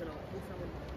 se lo puse